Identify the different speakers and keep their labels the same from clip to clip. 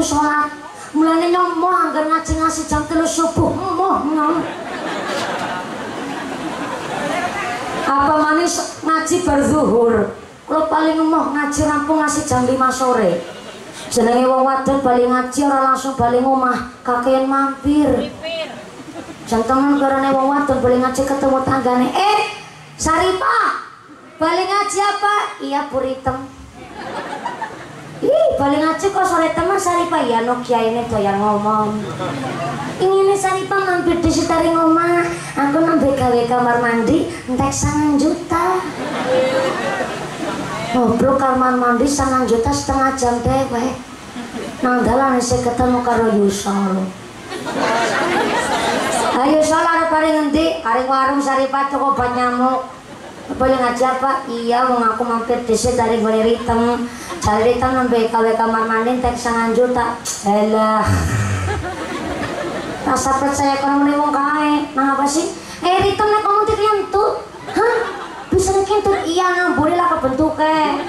Speaker 1: waktu sholat. Mulane nyomo anggar ngaji ngasih jam telu subuh. Emoh nyom apa manis ngaji berzuhur kalau paling emoh ngaji rampung ngasih jam 5 sore. Jenenge wong wadon ngaji ora langsung bali omah kakean mampir. Jantangan karena wong wadon ngaji ketemu tanggane. Eh Saripa bali ngaji apa? Iya puritem Ih, balik ngaji kok sore teman Saripa ya Nokia ini doyan ngomong. Ini nih Saripa mampir di setari ngomong. Aku nambah gawe kamar mandi, entek sangat juta. Ngobrol kamar mandi sangat juta setengah jam deh, weh. Nang dalan saya ketemu karo Yusol. Ayo Yusol arep paling ngendi? Arep warung Saripa cukup nyamuk. Boleh ngaji apa? Iya, mau aku mampir di dari gue ritem. Cari ritem sampai KW kamar mandi tek sangat juta. Elah. Rasa percaya kalau mau wong kae. Nah apa sih? Eh ritem nek kamu dikentut. Hah? Bisa dikentut? Iya, nang boleh lah kebentuknya.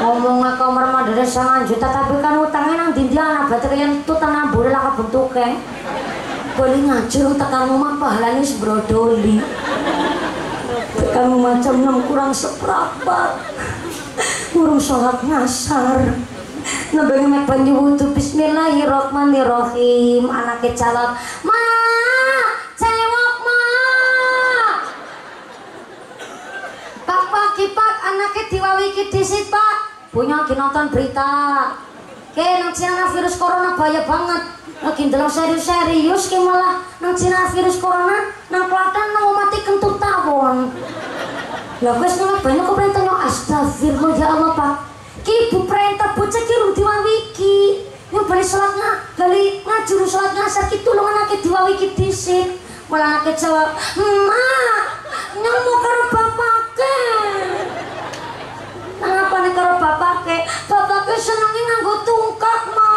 Speaker 1: Ngomong nggak kamar mandi dari sangat juta, tapi kan utangnya nang dindi anak berarti kentut nang boleh lah kebentuknya. Boleh ngaji tekan rumah pahalanya sebrodoli kamu macam enam kurang seperempat kurang sholat ngasar. Nabi Muhammad panjuwudu Bismillahirrahmanirrahim. Anaknya calon ma cewek ma. Pak pak kipak anaknya diwawiki disit pak. Punya lagi nonton berita. Kayak nang Cina virus corona bahaya banget. Lagi dalam serius-serius kayak malah nang Cina virus corona nang Klaten nang mati kentut tawon lah nang banyak kok perintah nyok astagfirullah ya Allah pak ki bu perintah bocah ki rum diwawiki yang balik sholat nga balik ngajur sholat ngasar ki tulung anaknya diwawiki disit malah anaknya jawab ma nyamuk karo bapak ke Kenapa nih karo bapak ke? Bapak ke senengnya nganggo tungkak, ma.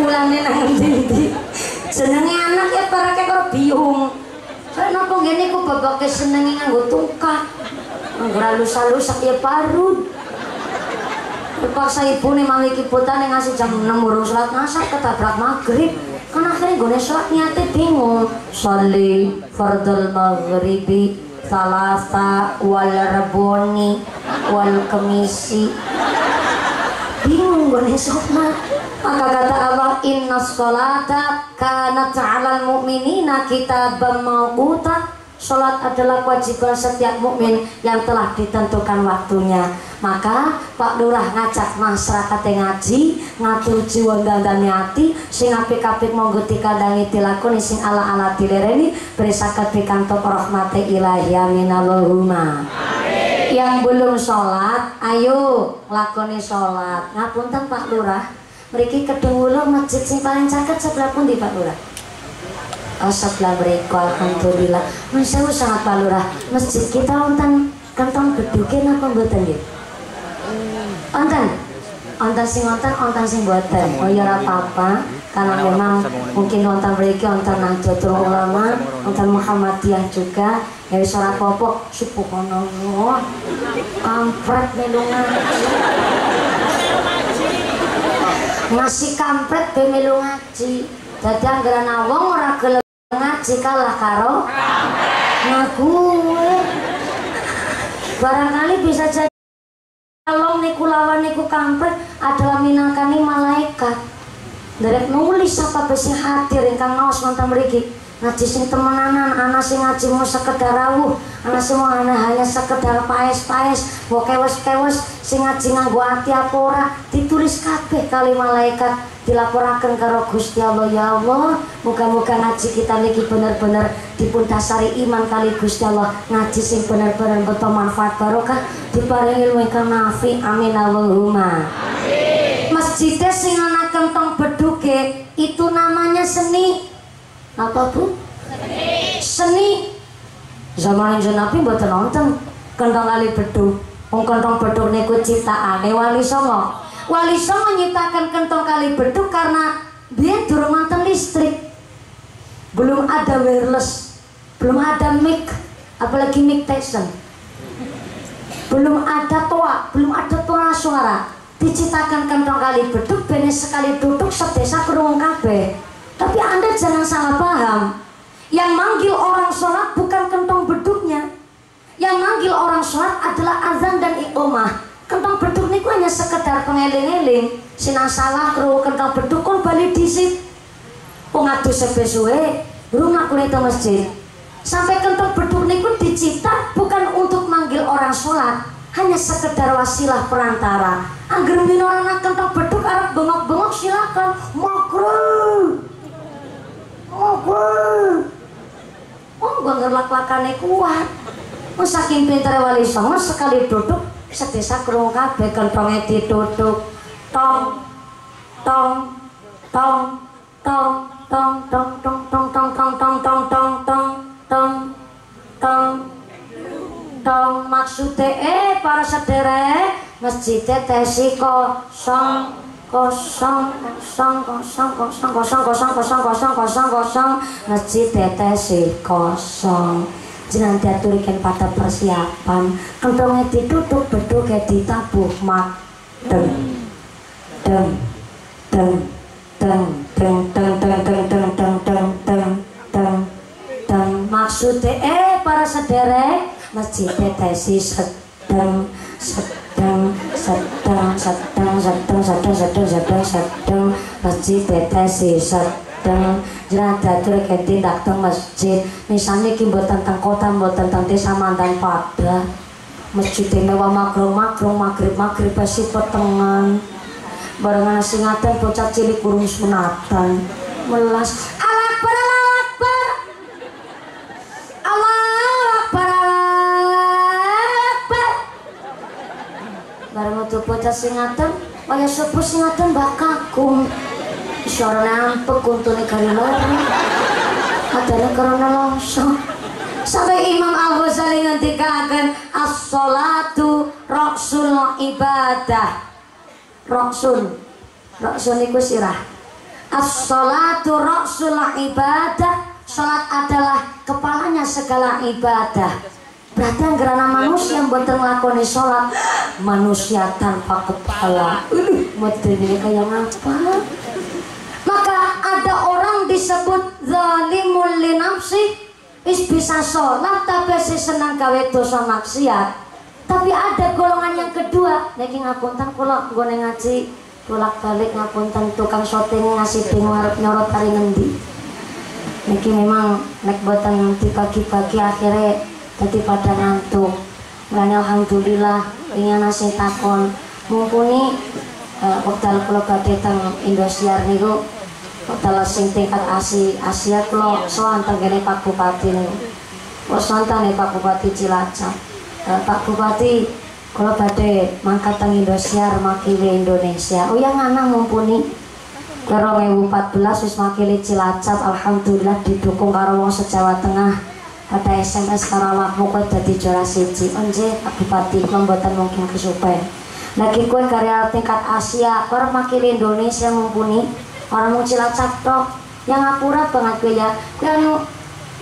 Speaker 1: Mulane nang ndi Senenge anak ya para kayak karo biung. Saya napa ngene ku bapak ke senenge nganggo tungkak. Anggur halus-halus ya parut. Terpaksa ibu nih mami kiputan yang ngasih jam 6 urung sholat ngasar ketabrak maghrib kan akhirnya gue sholat niatnya bingung Sholli fardul maghribi salasa wal reboni wal kemisi bingung gue sholat maka kata Allah inna sholata kanat alal mu'minina kitaban mawquta Sholat adalah kewajiban setiap mukmin yang telah ditentukan waktunya. Maka Pak Lurah ngajak masyarakat yang ngaji, ngatur jiwa dandani hati, sing apik-apik monggo dikandangi dilakoni sing ala-ala dilereni berisakat pikantuk rahmati ilahi amin Allahumma. Yang belum sholat, ayo lakoni sholat. Ngapunten Pak Lurah, mriki kedung masjid sing paling caket sebelah pundi Pak Lurah? Oh, sebelah mereka, Alhamdulillah. Masya Allah sangat Pak Lurah. Masjid kita wonten kantong geduke apa mboten nggih? Wonten. Wonten sing wonten, wonten sing mboten. Oh ya ora apa-apa. Karena memang mungkin wonten mriki wonten Nahdlatul Ulama, wonten Muhammadiyah juga. Ya wis ora apa-apa, subhanallah. Kampret melu Ngasih kampret be melu ngaji. Dadi anggaran wong ora gelem ngaji kalah karo ngaku barangkali bisa jadi kalau niku lawan niku kampret adalah minangkani malaikat. Dari nulis apa besi hadir ingkang ngaos nonton mriki ngaji sing temenanan anak sing ngaji mau sekedar rawuh anak sing anak hanya sekedar paes-paes mau kewes-kewes sing ngaji nganggo ati apa ora ditulis kabeh kali malaikat dilaporakan karo Gusti Allah. Ya Allah muga-muga ngaji kita niki bener-bener dipun dasari iman kali Gusti Allah. Ngaji sing bener-bener betul manfaat barokah diparingi ilmu ingkang nafi. Amin. Allahumma. Masjidnya sing ana kentong beduke itu namanya seni apa bu? Seni. Seni. Zaman yang Nabi buat nonton kentong kali beduk. Wong kentong beduk niku ciptaane Wali Songo. Wali Songo nyiptakan kentong kali beduk karena dia durung nonton listrik. Belum ada wireless. belum ada mic apalagi mic Tyson belum ada toa belum ada toa suara diciptakan kantong kali beduk benes sekali duduk sedesa kerungu kabe tapi anda jangan salah paham. Yang manggil orang sholat bukan kentong beduknya. Yang manggil orang sholat adalah azan dan iqomah kentong beduk ini hanya sekedar pengeling-eling. Sinang salah kru kentong beduk kon balik disit pengadu sebesuwe rumah kulit masjid. Sampai kentong beduk niku dicipta bukan untuk manggil orang sholat. Hanya sekedar wasilah perantara. Agar orang kentong beduk Arab bengok-bengok silakan. Makruh makruh oh gua ngerlak-lakannya kuat oh saking pintar wali songo sekali duduk sedesa kerung kabeh kentongnya ditutup tong tong tong tong tong tong tong tong tong tong tong tong tong tong tong tong tong maksudnya eh para sederek masjidnya tesi kosong kosong kosong kosong kosong kosong kosong kosong kosong kosong kosong masjid tesi kosong jenang diaturikan pada persiapan kentongnya ditutup beduk ditabuh mak deng deng deng deng deng deng deng deng deng deng deng deng deng deng maksudnya eh para sederek masjid tesi sedang sedeng sedeng sedeng sedeng masjid tetesi sedeng jalan jatuh keti datang masjid. Misalnya kita tentang kota tentang teng desa mantan pada. Masjid mewah makro makro makrip makrip pasti petengan barengan singatan ngaten cilik kurung sunatan. Melas. Bareng metu bocah sing ngaten kaya sepuh singatan bakakung suara nampek untuk negara loro adanya karena sampai Imam Al Ghazali ngendikaken as-salatu rasul ibadah. Roksun. Roksun itu sirah. As-salatu roksul ibadah. Salat adalah kepalanya segala ibadah Berarti gerana manusia yang buat ngelakoni sholat. Manusia tanpa kepala. Medeni kayak apa? Maka ada orang disebut Zalimul linafsi. Is bisa sholat tapi si senang gawe dosa maksiat. Tapi ada golongan yang kedua. Niki ngapunten kula nggone ngaji. Bolak balik ngapunten tukang syuting ngasih bingung arep nyorot kali ngendi. Niki memang nek boten nanti pagi-pagi akhirnya jadi pada ngantuk. Mulane alhamdulillah ingin nasi takon. Mumpuni eh, wekdal kula badhe teng Indosiar niku. Wekdal sing tingkat Asia Asia kula sowan teng Pak Bupati niku. Kula sowan Pak Bupati Cilacap. Uh, Pak Bupati kalau pada mangkat teng Indosiar makili Indonesia. Oh yang anak mumpuni. Ke 2014 wis makili Cilacap Alhamdulillah didukung karo wong sejawa tengah pada SMS karo awakmu kowe dadi juara siji. Onje Bupati membuatan mungkin kesupen. Lagi kue karya tingkat Asia orang makili Indonesia mumpuni orang mau Cilacap tok yang akurat banget gue ya. Dan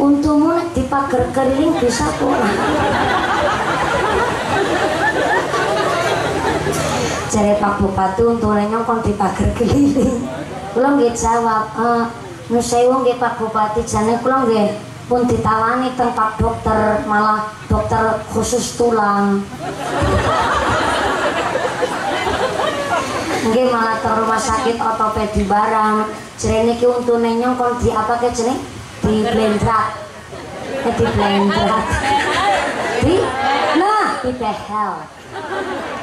Speaker 1: untukmu di keliling bisa pulang Jadi Pak Bupati untungnya nyongkong di pagar keliling Kulo nggih jawab eh nggih Pak Bupati. Jane kulo nggih pun ditawani tempat dokter malah dokter khusus tulang. Nggih malah ke rumah sakit ortopedi barang. Jadi niki untune nyongkon di apa ke jeneng di blendrat. Eh, di blendrat. Di? Nah di behel.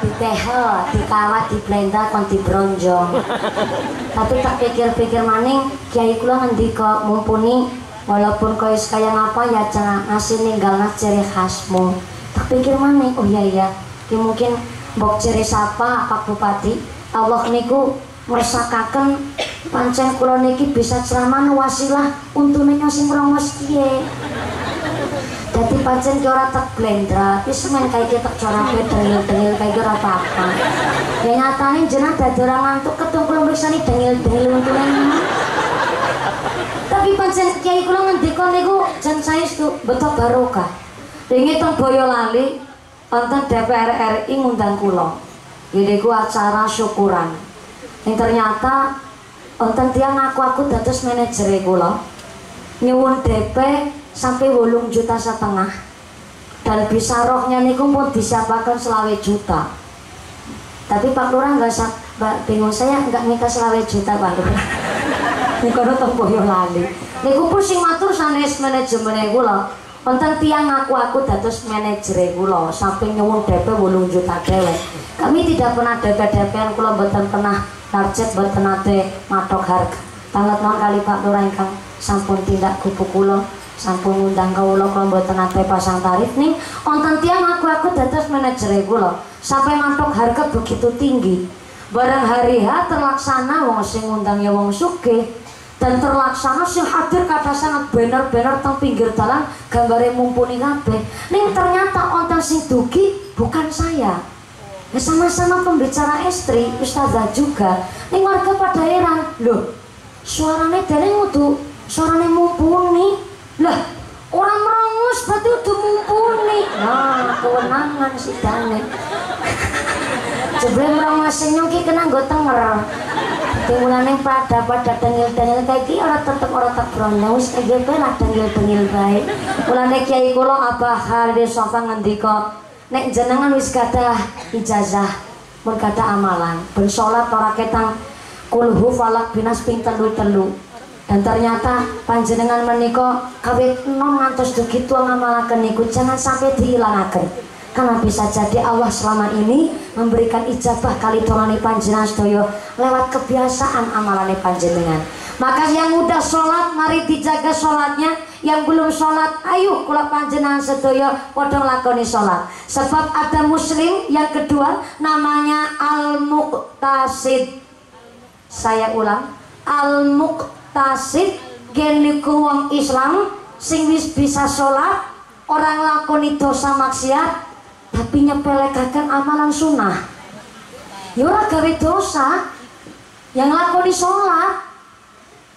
Speaker 1: Di behel di kawat di blendrat kon di bronjong. Tapi tak pikir-pikir maning kiai kula ngendika mumpuni walaupun kau kaya ngapa ya jangan ngasih ninggal ciri khasmu. Tak pikir maning oh iya iya. Ki mungkin mbok ciri sapa Pak Bupati. Allah niku meresakaken pancen kula niki bisa ceramah wasilah untune sing rongos kiye. Dadi pancen ki ora tak blendra wis men kae ki tak corape dengil-dengil kae ora apa-apa. Ya nyatane jenah dadi ora ngantuk kula mriksani dengil-dengil untune tapi pancen kiai kula ngendika niku jan saestu beto barokah. Ringi teng Boyolali wonten DPR RI ngundang kula. Ini ku acara syukuran. Yang ternyata wonten tiang aku aku dados manajer kula. Nyuwun DP sampai wolung juta setengah. Dan bisa rohnya niku pun disiapakan selawe juta. Tapi Pak Lurah nggak bingung saya nggak minta selawe juta Pak Lurah niku nonton Boyolali niku pun sing matur sanes manajemen kula Wonten tiang aku aku dados manajer kula sampai nyuwun DP 8 juta dhewe. Kami tidak pernah DP-DP kula mboten pernah target mboten nate matok harga. Tanget non kali Pak Lurah ingkang sampun tindak kupu kula sampun ngundang kawula kula mboten nate pasang tarif nih wonten tiang aku aku dados manajer kula sampai matok harga begitu tinggi. Barang hari H terlaksana wong sing ngundang ya wong sugih dan terlaksana sih hadir kata sangat benar-benar teng pinggir jalan gambarnya mumpuni kabeh. Ning ternyata onten sing dugi bukan saya. Ya sama-sama pembicara istri ustazah juga. Ning warga pada heran loh suaranya dari ngudu suaranya mumpuni. Lah orang merongus berarti udah mumpuni. Nah kewenangan si Dane Jebule merongus senyum ki kena nggo tenger Dimulane pada pada dengil-dengil kayak gini orang tetep orang tak berondong wis EGP lah dengil-dengil baik. Mulane kiai kula Abah Hari Sofa ngendika nek jenengan wis kata ijazah mun kata amalan. Ben salat ora ketang kulhu falak binas ping telu-telu. Dan ternyata panjenengan menika kawit nom ngantos dugi tua ngamalaken niku jangan sampai dihilangaken karena bisa jadi Allah selama ini memberikan ijabah kali dongane panjenengan sedaya lewat kebiasaan amalan panjenengan. Maka yang udah sholat mari dijaga sholatnya. Yang belum sholat ayo kula panjenengan sedaya padha lakoni sholat. Sebab ada muslim yang kedua namanya al muqtasid saya ulang al muqtasid geniku wong Islam sing wis bisa sholat orang lakoni dosa maksiat tapi nyepelekakan amalan sunnah. Yura gawe dosa yang lakoni sholat.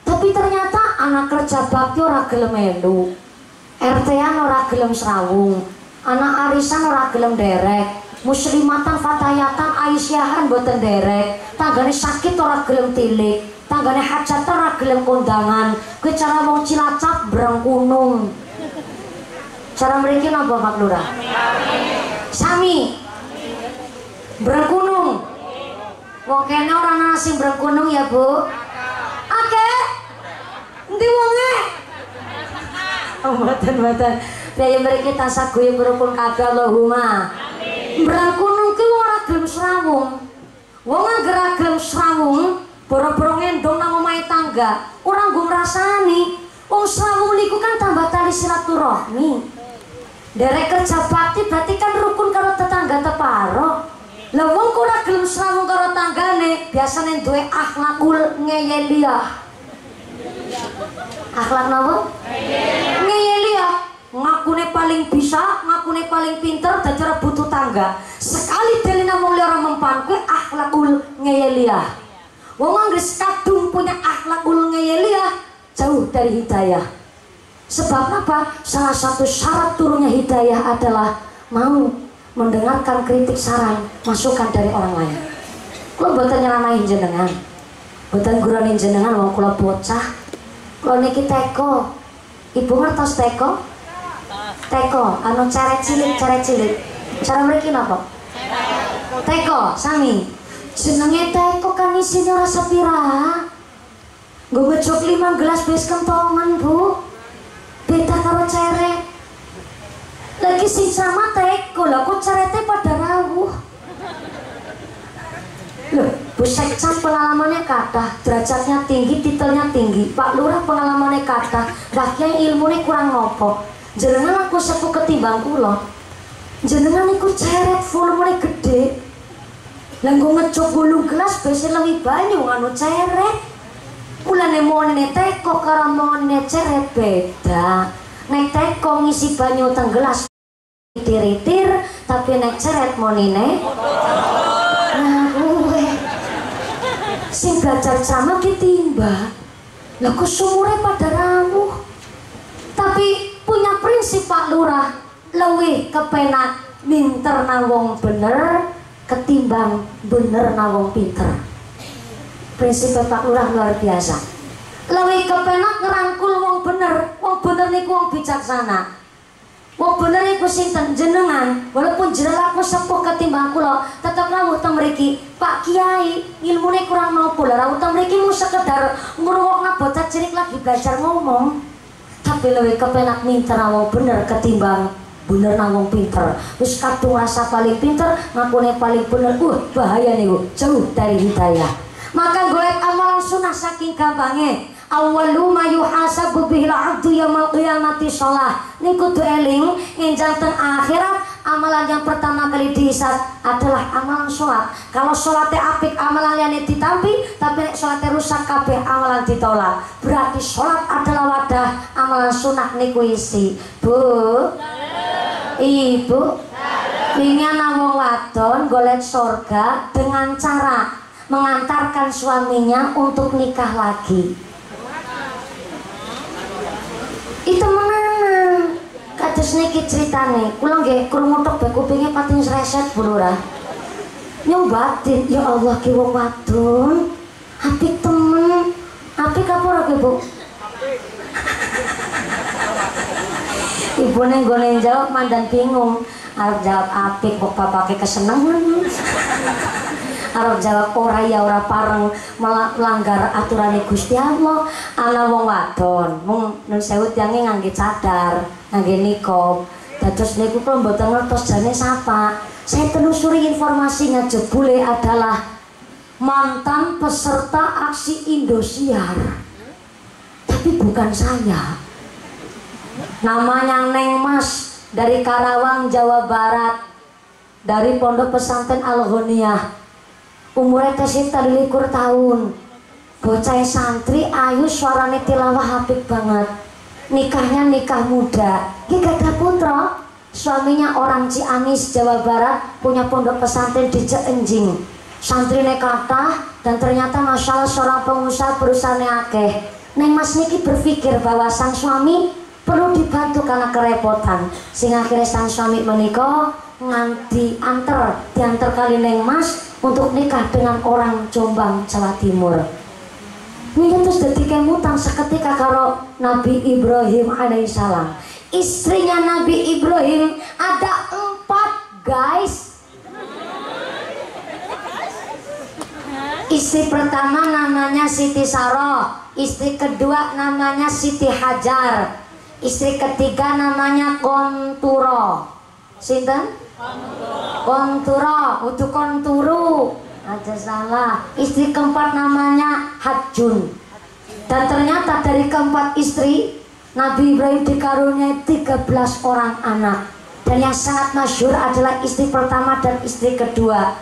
Speaker 1: Tapi ternyata anak kerja bakti ora gelem melu. RT-an ora gelem serawung anak arisan ora gelem derek. Muslimatan fatayatan aisyah boten derek. Tanggane sakit ora gelem tilik. Tanggane hajat ora gelem kondangan. Ke cara wong cilacap berengkunung cara mereka napa Pak Lurah Sami. Bergunung. Wong kene ora ana sing bergunung ya, Bu. Oke. Endi wonge? Oh, mboten mboten. Biaya mriki tansah guyu berukun kabeh Allahumma. Bergunung ki ora gelem srawung. Wong anggere gelem srawung, boro-boro ngendong nang omahe tangga, ora nggo ngrasani. Wong srawung niku kan tambah tali silaturahmi. Derek kerja bakti berarti kan rukun karo tetangga teparo. Lah wong ora gelem srawung karo tanggane, biasane duwe akhlakul ngeyeliah. Akhlak napa? Ngeyeliah. Ngakune paling bisa, ngakune paling pinter, dadi butuh tangga. Sekali dene namung ora mempan akhlakul ngeyeliah. Wong anggere kadung punya akhlakul ngeyeliah, jauh dari hidayah. Sebab apa? Salah satu syarat turunnya hidayah adalah mau mendengarkan kritik saran, masukan dari orang lain. Kulo buatan nyelamain jenengan, buatan gurunin jenengan, wong kulo bocah. Kulo niki teko, ibu ngertos teko? Teko, anu cara cilik, cara cilik. Cara mereka apa? Teko, sami. Jenenge teko kan isinya rasa pira. Gue becok lima gelas bis kentongan bu beda karo ceret lagi sing sama teko lah kok cerete pada rawuh. Loh Bu Sekcam pengalamannya kata derajatnya tinggi, titelnya tinggi. Pak Lurah pengalamannya kata rakyat ilmunya kurang ngopo jenengan aku sepuh ketimbang kulo jenengan ikut ceret volumenya gede. Langgo ngecok gulung gelas biasanya lebih banyak anu ceret Mulane mone teko karo mone ceret beda. Nek teko ngisi banyu teng gelas itir-itir tapi nek ceret monine Nah, gue sing belajar sama ki timba. lah kok sumure pada rawuh tapi punya prinsip Pak Lurah lebih kepenak minter nawong bener ketimbang bener nawong pinter prinsip Pak Lurah luar biasa lebih kepenak ngerangkul wong bener wong bener niku wong bijaksana Wong bener iku sinten jenengan, walaupun jenengan aku sepuh ketimbang kula, tetep rawuh teng mriki. Pak Kiai, ilmune kurang nopo lah rawuh teng mriki mu sekedar ngrungokna bocah cilik lagi belajar ngomong. Tapi lebih kepenak minta wong bener ketimbang bener nawong pinter. Wis kadung rasa paling pinter, ngakune paling bener. Uh, bahaya nih jauh dari hidayah. Maka golek amalan sunnah saking gampangnya. Awalu ma yuhasabu bihil abdu yaumil qiyamati shalah niku kudu eling enjang teng akhirat amalan yang pertama kali dihisab adalah amalan sholat. Kalau sholatnya apik amalan yang ditampi tapi sholatnya rusak kabeh amalan ditolak. Berarti sholat adalah wadah amalan sunnah niku isi. Bu? Ibu? Ingin nawang wadon golek sorga dengan cara mengantarkan suaminya untuk nikah lagi. Itu menang kados niki ceritane kula nggih krungu tok bae kupinge pating sreset Bu Lurah. Nyobatin ya Allah ki wong wadon apik temen apik apa ora Bu? Ibu neng gue jawab mandan bingung. Arab jawab apik kok bapaknya kesenangan Arab jawab ora ya ora pareng melanggar aturan Gusti Allah. Ana wong wadon mung nun sewu tiange ngangge cadar ngangge nikob dados niku kula mboten ngertos jane sapa. Saya telusuri informasinya jebule adalah mantan peserta aksi Indosiar. Tapi bukan saya. Namanya Neng Mas dari Karawang Jawa Barat dari Pondok Pesantren Al Ghaniyah umurnya tesih likur tahun. Bocah santri ayu suaranya tilawah hapik banget. Nikahnya nikah muda. Dia ada putra suaminya orang Ciamis Jawa Barat punya pondok pesantren di Jeenjing santri nekata dan ternyata masya Allah seorang pengusaha perusahaan akeh. Neng Mas Niki berpikir bahwa sang suami perlu dibantu karena kerepotan. Sehingga akhirnya sang suami menikah nganti anter diantar kali Neng Mas untuk nikah dengan orang Jombang Jawa Timur. Ini terus detiknya mutang seketika karo Nabi Ibrahim alaihissalam. Istrinya Nabi Ibrahim ada empat guys. Istri pertama namanya Siti Saroh istri kedua namanya Siti Hajar istri ketiga namanya Konturo Sinten? Konturo, udah konturu. Aja salah. Istri keempat namanya Hajun. Dan ternyata dari keempat istri, Nabi Ibrahim dikaruniai 13 orang anak. Dan yang sangat masyur adalah istri pertama dan istri kedua.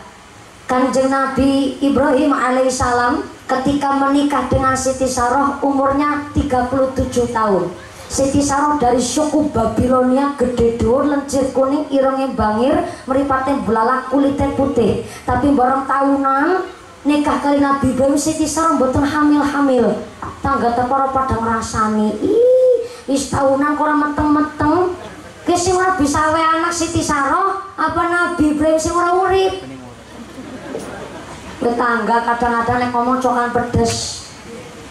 Speaker 1: Kanjeng Nabi Ibrahim alaihissalam ketika menikah dengan Siti Saroh umurnya 37 tahun. Siti Saroh dari suku Babilonia gede dhuwur lencir kuning irungnya bangir meripatnya belalak kulitnya putih. Tapi bareng tahunan nikah kali Nabi Ibrahim Siti Saroh mboten hamil-hamil. Tangga tepara pada ngrasani ih wis tahunan kurang meteng-meteng. Ki ora bisa we anak Siti Saroh apa Nabi Ibrahim sing ora urip? Tetangga kadang-kadang nek ngomong cokan pedes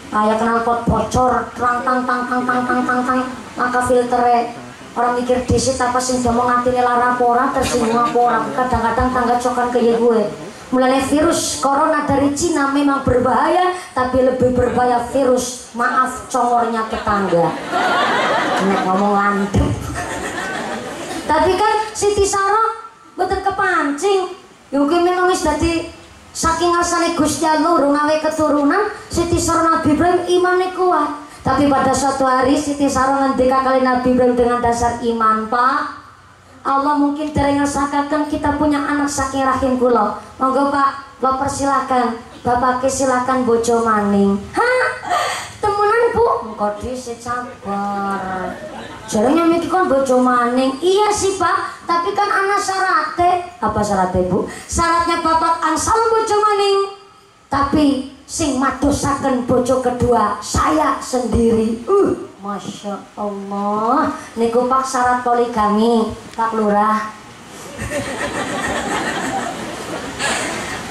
Speaker 1: kayak kenal pot bocor tang tang tang tang tang tang tang tang. Maka filternya orang mikir disit apa sih mau ngatini lara pora tersinggung apa orang kadang-kadang tangga cokan kayak gue mulai virus corona dari Cina memang berbahaya tapi lebih berbahaya virus. Maaf congornya tetangga. Nek ngomong landep tapi kan Siti Sarah betul kepancing. Mungkin memang dadi Saking asane Gusti Allah ngawe keturunan Siti Sarah Nabi Ibrahim imannya kuat. Tapi pada suatu hari Siti Sarah ngendika kali Nabi Ibrahim dengan dasar iman, Pak. Allah mungkin dari ngersakakan kita punya anak saking rahim kula. Monggo Pak, Bapak silakan. Bapak silakan bojo maning. Hah? Temenan Bu? Engko dhisik sabar. Jarangnya mikir kan bojo maning. Iya sih pak, tapi kan anak syaratnya. Apa syaratnya bu? Syaratnya bapak angsal bojo maning. Tapi sing madosaken bojo kedua saya sendiri uh Masya Allah niku pak syarat poligami Pak Lurah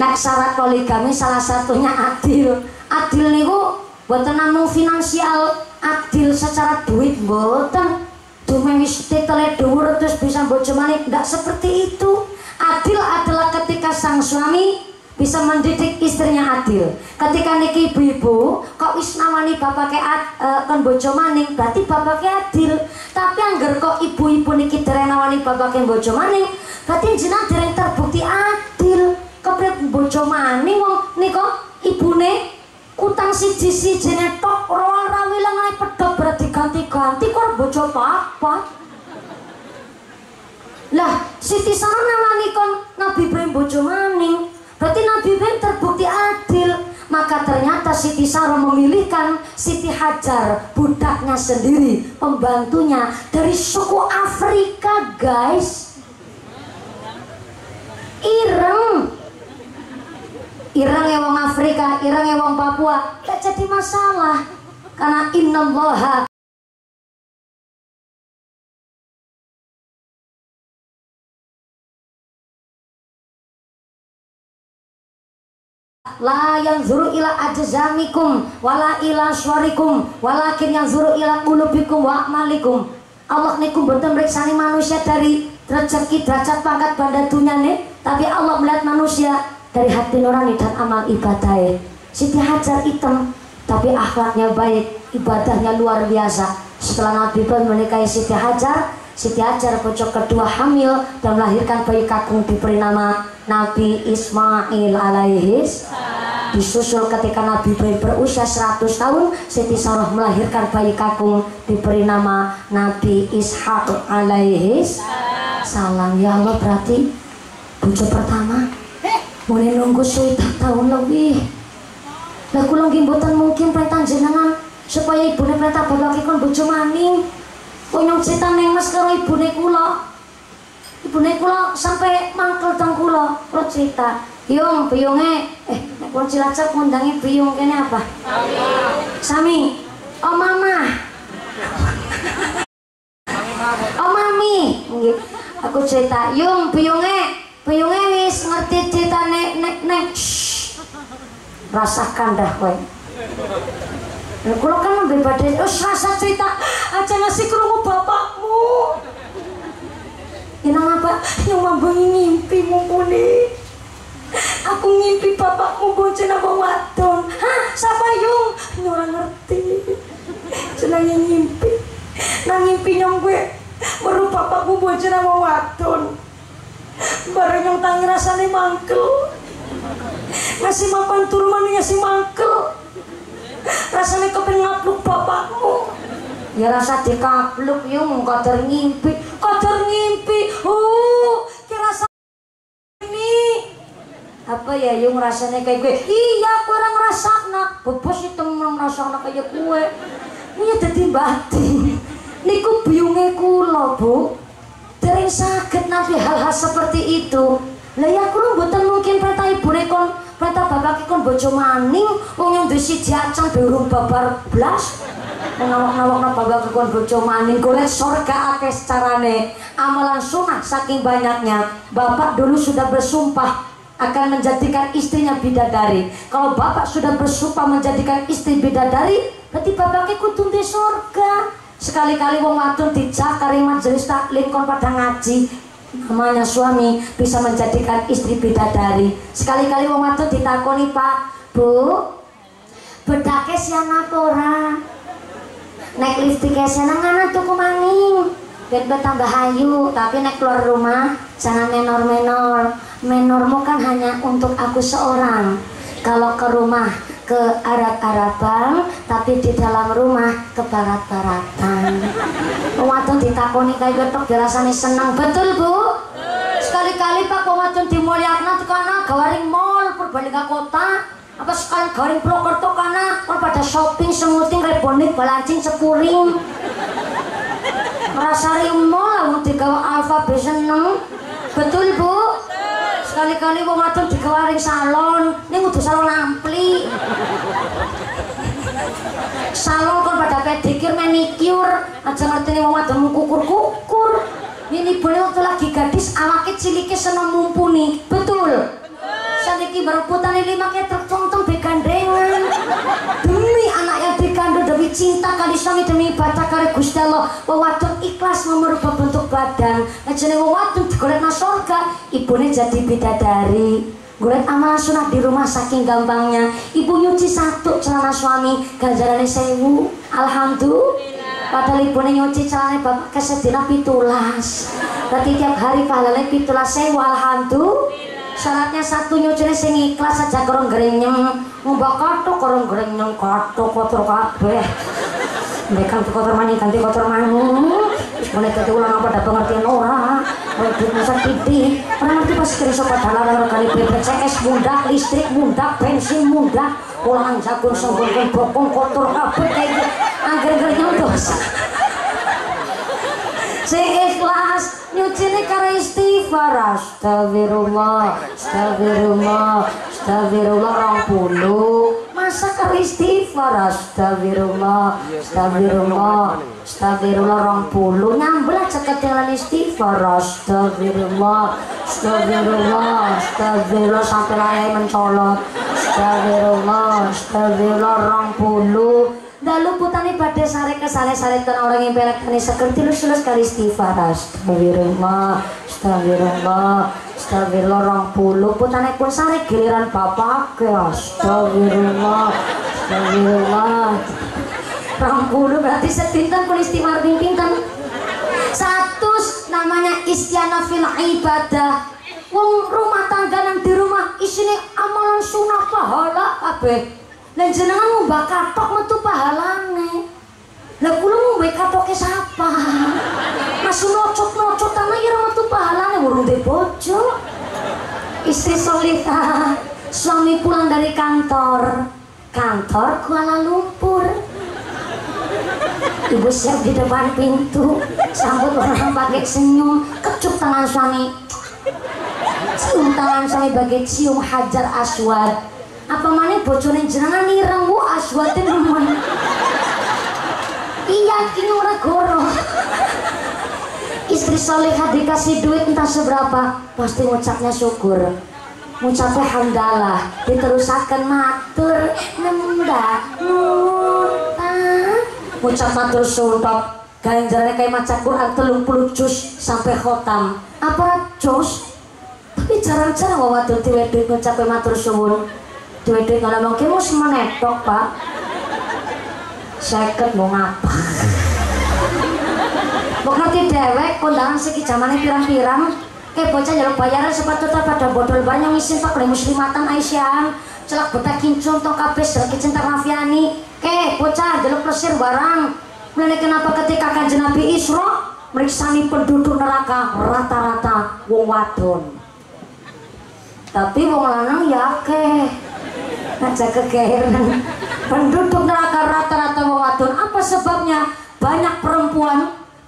Speaker 1: Nah syarat poligami salah satunya adil adil niku buatan namung finansial adil secara duit buatan cuma wis titele dhuwur terus bisa bojo manik seperti itu. Adil adalah ketika sang suami bisa mendidik istrinya adil. Ketika niki ibu-ibu kok wis namani bapake ad, uh, kan bojo berarti bapake adil. Tapi angger kok ibu-ibu niki dereng nawani bapake bojo maning? Berarti jenah dereng terbukti adil. Kepret bojo maning wong. Niko ibune utang siji siji tok rawa rawi lengai pedot berarti ganti-ganti kok bojo papa lah Siti Sarah nawani kon Nabi Ibrahim bojo maning Berarti Nabi Ibrahim terbukti adil. Maka ternyata Siti Sarah memilihkan Siti Hajar, budaknya sendiri, pembantunya dari suku Afrika, guys. Ireng. Ireng ya wong Afrika, ireng ya wong Papua, gak jadi masalah. Karena innallaha. La yang zuru ila ajzamikum wala ila suarikum walakin yang zuru ila ulubikum wa amalikum. Allah niku betul meriksani manusia dari rezeki derajat pangkat banda dunia nih tapi Allah melihat manusia dari hati nurani dan amal ibadah. Siti Hajar hitam tapi akhlaknya baik ibadahnya luar biasa. Setelah Nabi pun menikahi Siti Hajar Siti Hajar pojok kedua hamil dan melahirkan bayi kakung diberi nama Nabi Ismail alaihis disusul ketika Nabi Ibrahim berusia 100 tahun Siti Sarah melahirkan bayi kakung diberi nama Nabi Ishak alaihis salam. Ya Allah berarti bujo pertama mulai nunggu sudah tahun lebih lah kula mboten mungkin perintah jenengan supaya ibune perintah bapak kon bojo maning kok nyong cerita neng mas karo ibune kula ibune kula sampai mangkel teng kula kula cerita Yung, biyunge eh nek kula Cilacap ngundangi biyung kene apa? Sami. Oh mama. oh mami. Aku cerita, yung biyunge, biyunge wis ngerti cerita nek nek nek. Rasakan dah kowe. Kalau kan lebih badan, oh rasa cerita aja ngasih kerungu bapakmu. Ini apa? Yang mambangi ngimpi mumpuni. Aku ngimpi bapakmu bonceng apa wadon. Hah, siapa yung? Ini orang ngerti. Senangnya ngimpi. Nah ngimpi nyong gue. Baru bapakmu bonceng apa wadon. Bareng yang tangi rasanya mangkel. Ngasih makan turun ngasih mangkel. Rasanya kepengen ngapluk bapakmu. Ya rasa dikapluk yung kadar ngimpi, kadar ngimpi. Oh, kira ini apa ya yung rasanya kayak gue iya kurang rasa nak bebas itu merasa nak kayak gue ini jadi batin niku biungnya kulo bu dari sakit nanti hal-hal seperti itu. Lah ya kurang buatan mungkin perintah ibu nekon perintah bapak kon bojo maning wong yang desi diacang berung babar blas. Nawak-nawak na bapak kon bojo maning golek sorga akeh secarane. Amalan sunnah saking banyaknya bapak dulu sudah bersumpah akan menjadikan istrinya bidadari. Kalau bapak sudah bersumpah menjadikan istri bidadari berarti bapaknya kudu di surga sekali-kali wong wadon dijakari majelis taklim kon pada ngaji namanya suami bisa menjadikan istri bidadari. Sekali-kali wong wadon ditakoni pak bu bedake siana ora? Nek listike siana ngana tuku maning. Ben tambah hayu tapi nek keluar rumah jangan menor-menor. Menormu kan hanya untuk aku seorang. Kalau ke rumah ke Arab-Araban tapi di dalam rumah ke barat-baratan. Wadon ditakoni kayak getok dirasani senang betul bu? Sekali-kali pak wadon dimulyakna karena gawaring mall Purbalingga kota. Apa sekalian gawaring Purwokerto karena pada shopping semuting rebonik balancing sepuring. Merasa mall lah mau digawa alfa seneng. Betul bu Sekali-kali wong wadon digawaring salon, ning kudu salon ampli. Salon kon pada pedikir manicure, aja ngerti nih wong wadon kukur-kukur. Ini boleh waktu lagi gadis awake cilike seneng mumpuni. Betul. Saniki baru putane lima ketrek tong-tong begandengan. Cinta kali suami demi ibadah kali Gusti Allah. Ikhlas merubah bentuk badan. Ngajene wong wadon digolek nang surga, ibune jadi bidadari. Golek amal sunat di rumah saking gampangnya Ibu nyuci satu celana suami Ganjarannya sewu Alhamdulillah Padahal ibu nyuci celana bapak kesedina pitulas Berarti tiap hari pahalanya pitulas sewu Alhamdulillah Syaratnya satu nyucinya sing ikhlas aja korong gerenyem Mbak kato korong gerenyem kato kotor kabeh. Mereka kotor mani ganti kotor mani Mulai tadi ulang apa ada pengertian orang Wajib masa titik Orang ngerti pas kira sobat halal Orang kali BPCS mudah Listrik mudah Bensin mudah Ulangan jagung dan bokong kotor kabeh kayak gitu. Angger-gernya dosa Sing ikhlas nyucine karo istighfar. Astagfirullah astagfirullah astagfirullah rong puluh. Masa karo istighfar. Astagfirullah astagfirullah astagfirullah rong puluh. Nyambel aja ketinggalan istighfar. Astagfirullah astagfirullah astagfirullah sampai layai mencolot. Astagfirullah astagfirullah rong puluh Dalu putani pada sare ke sare sare tan orang yang pelak tani sekerti lu sulus kali istighfar. Astagfirullah astagfirullah astagfirullah rong puluh putani pun sare giliran bapak ke astagfirullah astagfirullah. Rong puluh berarti setintan pun istighfar pintan satu namanya istiana fil ibadah. Wong rumah tangga nang di rumah isine amalan sunah pahala kabeh Lah jenengan mbak katok metu pahalane. Lah kula mbak katoke sapa? Masuk nocot-nocot tanah ya metu pahalane urung de bojo. Istri solihah, suami pulang dari kantor. Kantor Kuala Lumpur. Ibu siap di depan pintu, sambut orang pakai senyum, kecup tangan suami. Cium tangan suami bagai cium hajar aswad apa mana bojone jenengan nireng wo aswate nemen iya kini ora goro istri solehah dikasih duit entah seberapa pasti ngucapnya syukur. Ngucapnya hamdalah diterusakan matur nenda nuta ngucap matur suntop ganjarannya kayak maca Quran telung puluh juz sampai khotam. Apa juz? Tapi jarang-jarang wawadur diwedui ngucapnya matur suwun duit-duit kalau mau kamu semua netok pak. Seket mau ngapa? Mau ngerti dewek kondangan segi zamannya pirang-pirang? Kayak bocah jalur bayaran sepatu pada bodol banyak ngisin pak. Oleh muslimatan Aisyah. Celak beta kincung tong kabes lagi cinta mafiani. Ke bocah jalur plesir barang. Mulai kenapa ketika kanjeng Nabi Isra meriksani penduduk neraka rata-rata wong wadon. Tapi wong lanang ya ke aja kegeeran penduduk neraka rata-rata wadon apa sebabnya banyak perempuan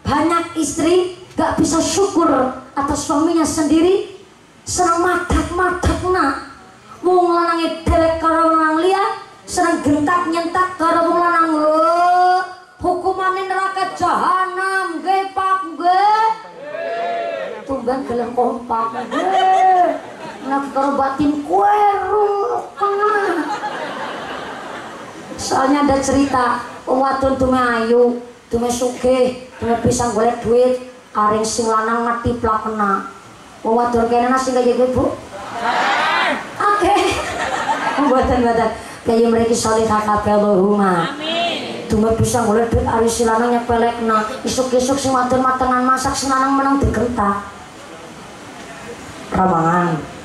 Speaker 1: banyak istri gak bisa syukur atas suaminya sendiri? Senang madak-madak nak. Mau lanangi delek karo lanang liya senang gentak nyentak karo wong hukumannya neraka jahanam ge pak tumben gelem kompak ge nak karo batin kue soalnya ada cerita wadon tume ayu tume sugih tume bisa golek duit aring sing lanang ngati plakena. Wadon kene nasi gak jadi bu? Oke. Mboten mboten kaya mereka salihah kabeh Allahumma amin. Tume bisa golek duit aring sing lanang nyepelekna. Isuk-isuk sing wadon matengan masak sing lanang menang digentak ramangan